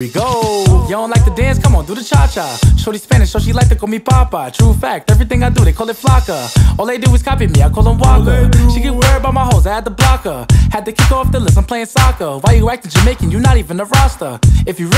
we go. You don't like to dance? Come on, do the cha-cha. Shorty Spanish, so she like to call me Papa. True fact, everything I do, they call it flaca. All they do is copy me, I call them Walker. She get worried about my hoes, I had to block her. Had to kick off the list, I'm playing soccer. Why you acting Jamaican? You not even a Rasta. If you really